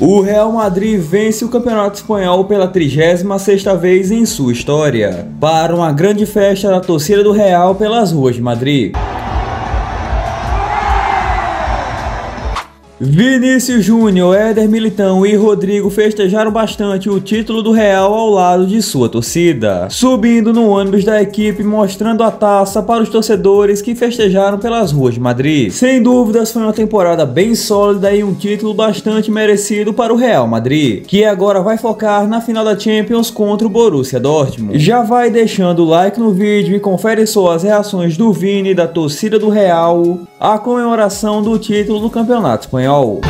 O Real Madrid vence o Campeonato Espanhol pela 36ª vez em sua história, para uma grande festa da torcida do Real pelas ruas de Madrid. Vinícius Júnior, Éder Militão e Rodrigo festejaram bastante o título do Real ao lado de sua torcida, subindo no ônibus da equipe mostrando a taça para os torcedores que festejaram pelas ruas de Madrid. Sem dúvidas foi uma temporada bem sólida e um título bastante merecido para o Real Madrid, que agora vai focar na final da Champions contra o Borussia Dortmund. Já vai deixando o like no vídeo e confere só as reações do Vini da torcida do Real à comemoração do título do Campeonato Espanhol No.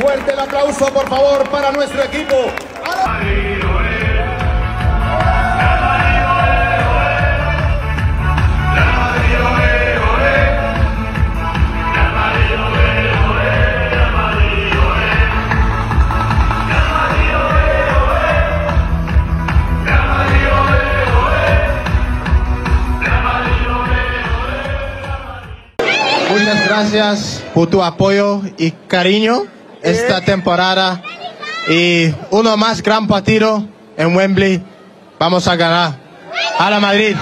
Fuerte el aplauso, por favor, para nuestro equipo. Gracias por tu apoyo y cariño esta temporada. Y uno más gran partido en Wembley. Vamos a ganar. A la Madrid.